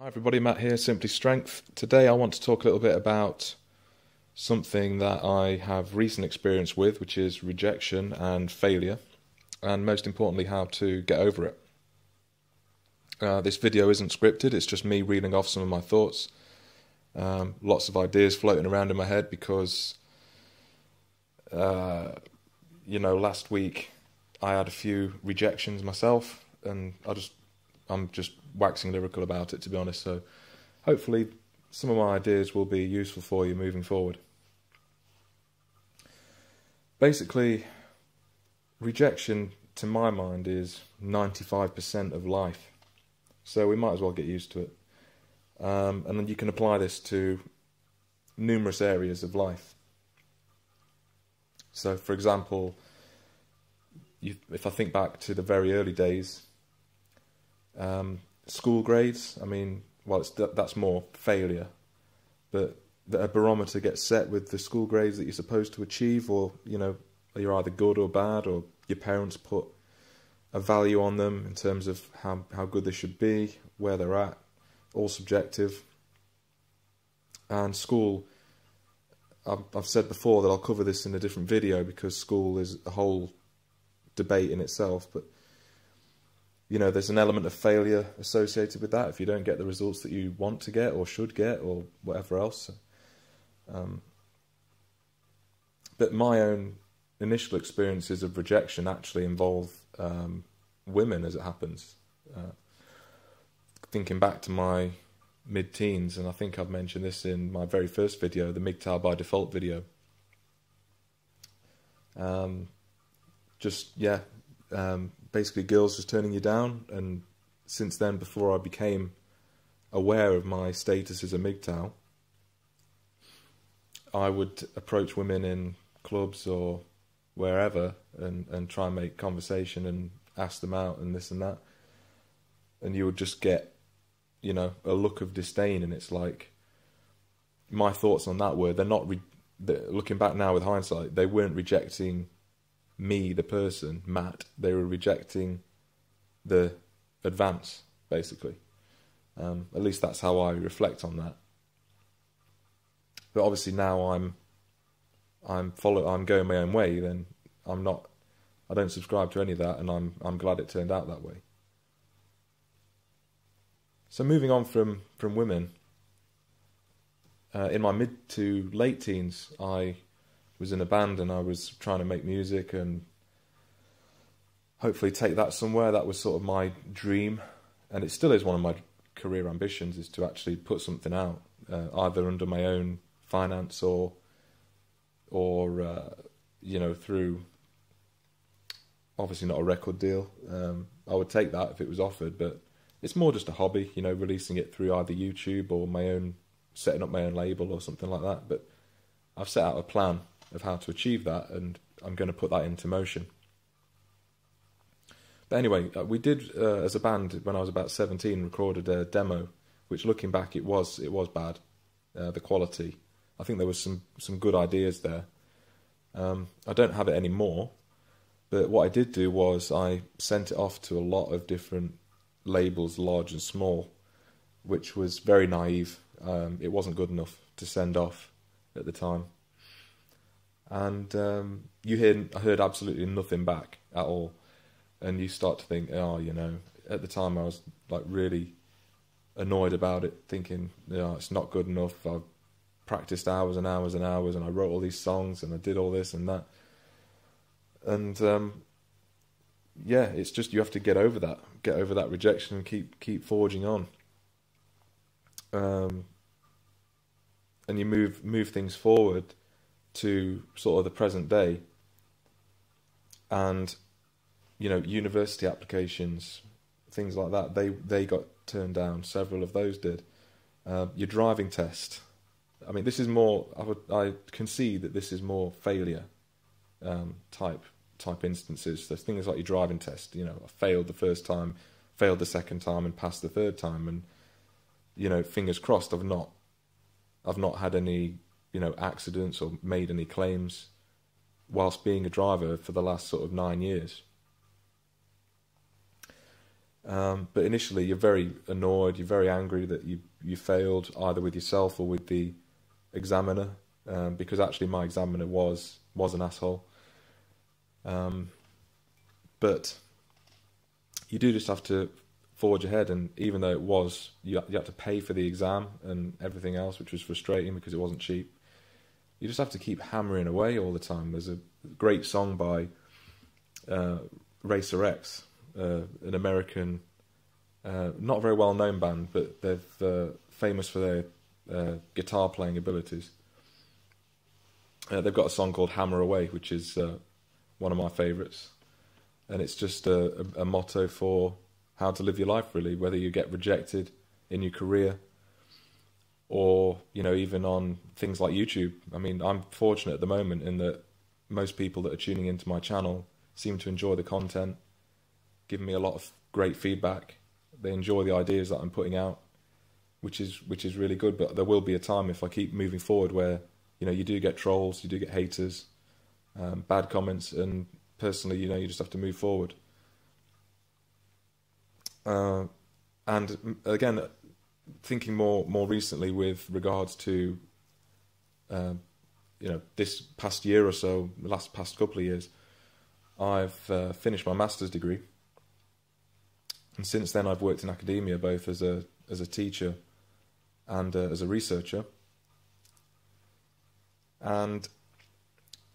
Hi everybody, Matt here, Simply Strength. Today I want to talk a little bit about something that I have recent experience with, which is rejection and failure, and most importantly, how to get over it. Uh, this video isn't scripted, it's just me reading off some of my thoughts. Um, lots of ideas floating around in my head because, uh, you know, last week I had a few rejections myself, and I just I'm just waxing lyrical about it, to be honest. So hopefully, some of my ideas will be useful for you moving forward. Basically, rejection, to my mind, is 95% of life. So we might as well get used to it. Um, and then you can apply this to numerous areas of life. So, for example, you, if I think back to the very early days, um, school grades, I mean, well, that's more failure, but a barometer gets set with the school grades that you're supposed to achieve, or you know, you're either good or bad, or your parents put a value on them in terms of how how good they should be, where they're at, all subjective. And school, I've, I've said before that I'll cover this in a different video because school is a whole debate in itself, but you know, there's an element of failure associated with that if you don't get the results that you want to get or should get or whatever else. Um, but my own initial experiences of rejection actually involve um, women, as it happens. Uh, thinking back to my mid-teens, and I think I've mentioned this in my very first video, the MGTOW by default video. Um, just yeah, um, basically girls just turning you down. And since then, before I became aware of my status as a MGTOW, I would approach women in clubs or wherever and, and try and make conversation and ask them out and this and that. And you would just get, you know, a look of disdain. And it's like, my thoughts on that were they're not, re- looking back now with hindsight, they weren't rejecting me, the person, Matt. They were rejecting the advance, basically. Um, at least that's how I reflect on that. But obviously now I'm I'm follow I'm going my own way. Then I'm not. I don't subscribe to any of that, and I'm I'm glad it turned out that way. So moving on from from women. Uh, in my mid to late teens, I was in a band and I was trying to make music and hopefully take that somewhere. That was sort of my dream, and it still is one of my career ambitions is to actually put something out, uh, either under my own finance or or uh, you know through obviously not a record deal. Um, I would take that if it was offered, but it's more just a hobby, you know, releasing it through either YouTube or my own setting up my own label or something like that. But I've set out a plan of how to achieve that, and I'm going to put that into motion. But anyway, uh, we did uh, as a band when I was about 17 recorded a demo, which looking back it was it was bad, uh, the quality. I think there was some some good ideas there. Um, I don't have it anymore, but what I did do was I sent it off to a lot of different labels, large and small, which was very naive. Um, it wasn't good enough to send off at the time and um, you hear I heard absolutely nothing back at all, and you start to think, oh, you know, at the time I was like really annoyed about it, thinking, you know, it's not good enough. I've practiced hours and hours and hours, and I wrote all these songs, and I did all this and that, and um, yeah, it's just you have to get over that, get over that rejection, and keep keep forging on. Um, and you move move things forward to sort of the present day. And you know university applications things like that they they got turned down. Several of those did. Uh, your driving test. I mean this is more i would i concede that this is more failure um, type type instances. There's things like your driving test you know i failed the first time failed the second time and passed the third time. And you know fingers crossed i've not i've not had any you know, accidents or made any claims whilst being a driver for the last sort of nine years. Um, but initially, you're very annoyed. You're very angry that you you failed either with yourself or with the examiner, um, because actually my examiner was was an asshole. Um, but you do just have to forge ahead, and even though it was you you had to pay for the exam and everything else, which was frustrating because it wasn't cheap. You just have to keep hammering away all the time. There's a great song by uh, Racer X uh, an American, uh, not very well known band, but they're uh, famous for their uh, guitar playing abilities. Uh, they've got a song called Hammer Away, which is one of my favourites. And it's just a, a, a motto for how to live your life, really, whether you get rejected in your career or you know even on things like YouTube. I mean, I'm fortunate at the moment in that most people that are tuning into my channel seem to enjoy the content giving me a lot of great feedback. They enjoy the ideas that I'm putting out, which is which is really good. But there will be a time if I keep moving forward where you know you do get trolls, you do get haters, um, bad comments, and personally, you know, you just have to move forward. Uh, and again, thinking more more recently with regards to uh, you know this past year or so, last past couple of years, I've uh, finished my master's degree and since then, I've worked in academia both as a as a teacher and uh, as a researcher. And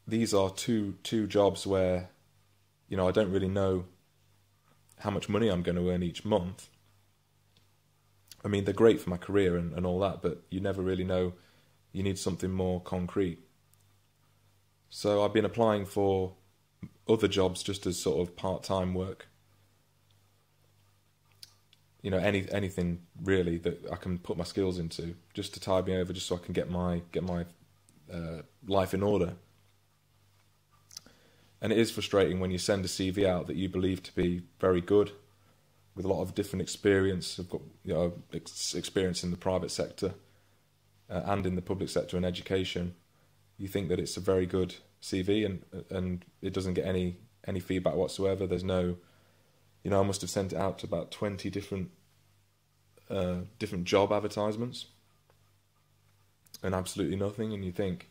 these are two two jobs where, you know, I don't really know how much money I'm going to earn each month. I mean, they're great for my career and, and all that, but you never really know. You need something more concrete. So I've been applying for other jobs just as sort of part time work you know any anything really that I can put my skills into just to tide me over, just so I can get my get my uh, life in order. And it is frustrating when you send a CV out that you believe to be very good, with a lot of different experience. I've got you know ex- experience in the private sector uh, and in the public sector and education. You think that it's a very good CV, and and it doesn't get any any feedback whatsoever. There's no you know, I must have sent it out to about 20 different uh, different job advertisements and absolutely nothing. And you think,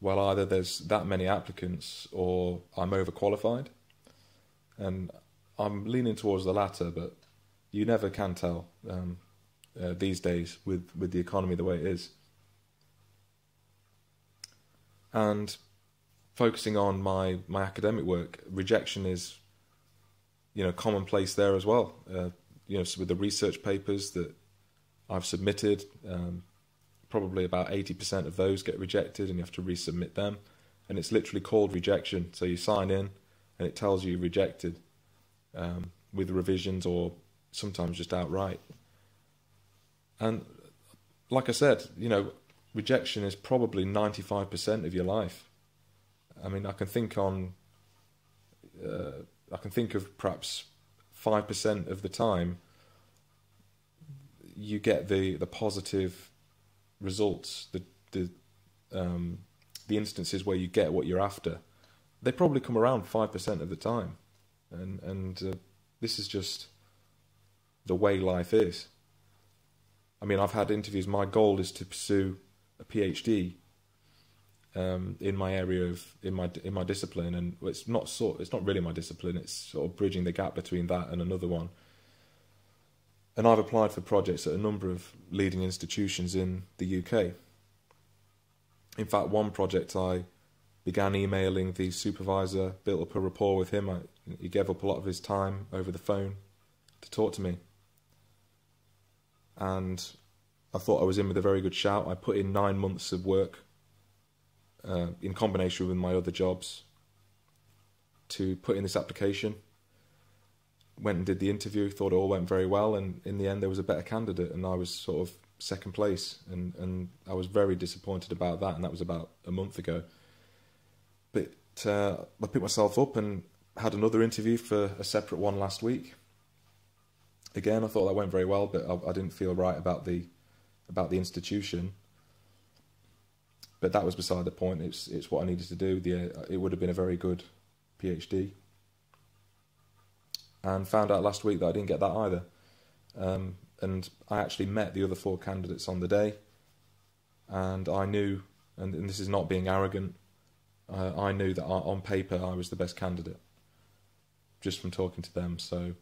well, either there's that many applicants or I'm overqualified. And I'm leaning towards the latter, but you never can tell um, uh, these days with, with the economy the way it is. And focusing on my, my academic work, rejection is you know commonplace there as well. Uh, you know, so with the research papers that I've submitted, um, probably about eighty percent of those get rejected, and you have to resubmit them. And it's literally called rejection. So you sign in, and it tells you rejected um, with revisions, or sometimes just outright. And like I said, you know, rejection is probably ninety five percent of your life. I mean, I can think on. Uh, I can think of perhaps five percent of the time you get the the positive results, the the um, the instances where you get what you're after. They probably come around five percent of the time, and and uh, this is just the way life is. I mean, I've had interviews. My goal is to pursue a PhD um, in my area of in my in my discipline, and it's not sort it's not really my discipline. It's sort of bridging the gap between that and another one. And I've applied for projects at a number of leading institutions in the UK. In fact, one project I began emailing the supervisor, built up a rapport with him. I, he gave up a lot of his time over the phone to talk to me. And I thought I was in with a very good shout. I put in nine months of work uh, in combination with my other jobs to put in this application. Went and did the interview, thought it all went very well, and in the end, there was a better candidate, and I was sort of second place, and, and I was very disappointed about that, and that was about a month ago. But uh, I picked myself up and had another interview for a separate one last week. Again, I thought that went very well, but I, I didn't feel right about the about the institution but that was beside the point. It's it's what I needed to do. The it would have been a very good PhD. and found out last week that I didn't get that either. Um, and I actually met the other four candidates on the day, and I knew, and, and this is not being arrogant, uh, I knew that I, on paper I was the best candidate, just from talking to them. So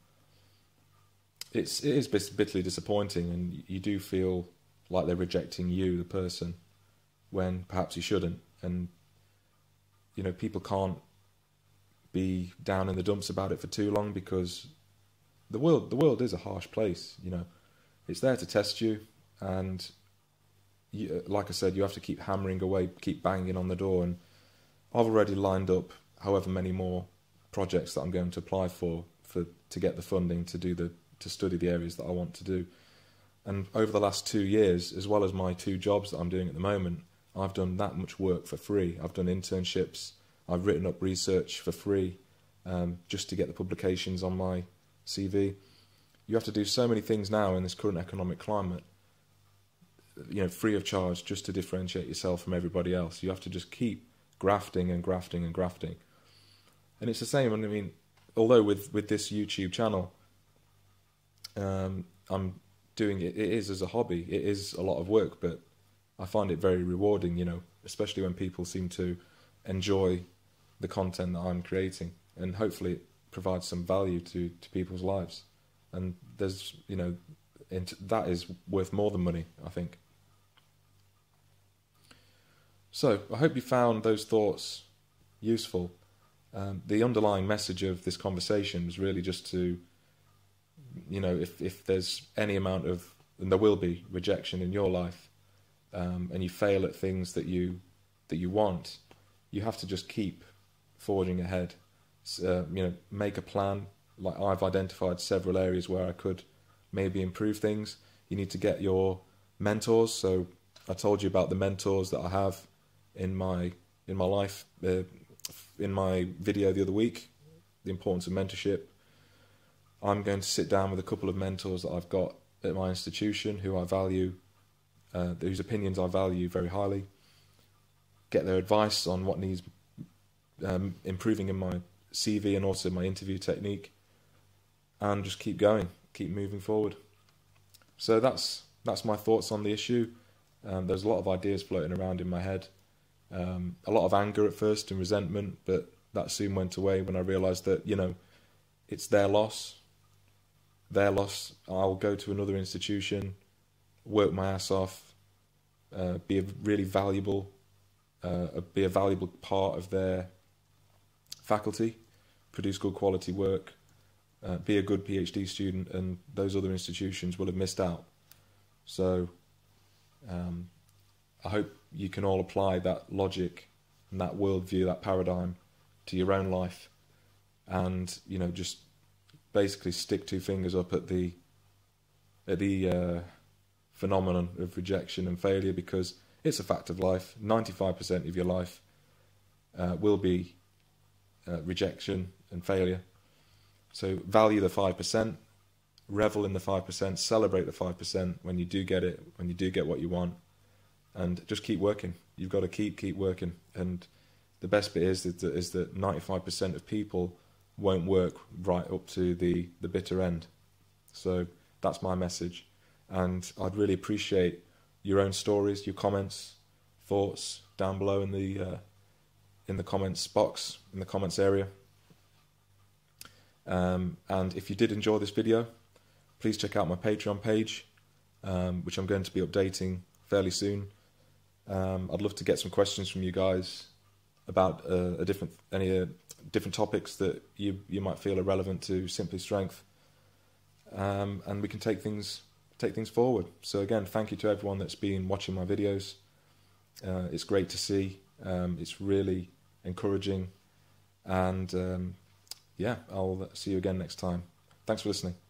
it's it is bitterly disappointing, and you do feel like they're rejecting you, the person, when perhaps you shouldn't. And you know, people can't be down in the dumps about it for too long because the world the world is a harsh place. You know, it's there to test you, and you, like I said, you have to keep hammering away, keep banging on the door. And I've already lined up however many more projects that I'm going to apply for for to get the funding to do the to study the areas that I want to do. And over the last two years, as well as my two jobs that I'm doing at the moment, I've done that much work for free. I've done internships, I've written up research for free um, just to get the publications on my CV. You have to do so many things now in this current economic climate, you know, free of charge just to differentiate yourself from everybody else. You have to just keep grafting and grafting and grafting. And it's the same, I mean, although with, with this YouTube channel, um, I'm doing it, it is as a hobby. It is a lot of work, but I find it very rewarding, you know, especially when people seem to enjoy the content that I'm creating. And hopefully it provides some value to, to people's lives. And there's, you know, that is worth more than money, I think. So I hope you found those thoughts useful. Um, the underlying message of this conversation was really just to you know, if if there's any amount of, and there will be rejection in your life, um, and you fail at things that you that you want, you have to just keep forging ahead. Uh, you know, make a plan. Like I've identified several areas where I could maybe improve things. You need to get your mentors. So I told you about the mentors that I have in my in my life. Uh, in my video the other week, the importance of mentorship. I'm going to sit down with a couple of mentors that I've got at my institution who I value, uh, whose opinions I value very highly, get their advice on what needs um, improving in my CV and also my interview technique, and just keep going, keep moving forward. So that's that's my thoughts on the issue. Um, there's a lot of ideas floating around in my head, um, a lot of anger at first and resentment, but that soon went away when I realised that you know it's their loss their loss, I'll go to another institution, work my ass off, uh, be a really valuable, uh, be a valuable part of their faculty, produce good quality work, uh, be a good PhD student, and those other institutions will have missed out. So, um, I hope you can all apply that logic and that worldview, that paradigm, to your own life, and you know just basically stick two fingers up at the at the uh, phenomenon of rejection and failure because it's a fact of life. Ninety five percent of your life uh, will be uh, rejection and failure. So value the five percent, revel in the five percent, celebrate the five percent when you do get it, when you do get what you want, and just keep working. You've got to keep keep working. And the best bit is that is that ninety five percent of people won't work right up to the, the bitter end. So that's my message. And I'd really appreciate your own stories, your comments, thoughts down below in the uh, in the comments box, in the comments area. Um, and if you did enjoy this video, please check out my Patreon page, um, which I'm going to be updating fairly soon. Um, I'd love to get some questions from you guys about uh, a different any uh, different topics that you you might feel are relevant to Simply Strength, um, and we can take things take things forward. So again, thank you to everyone that's been watching my videos. Uh, it's great to see. Um, it's really encouraging, and um, yeah, I'll see you again next time. Thanks for listening.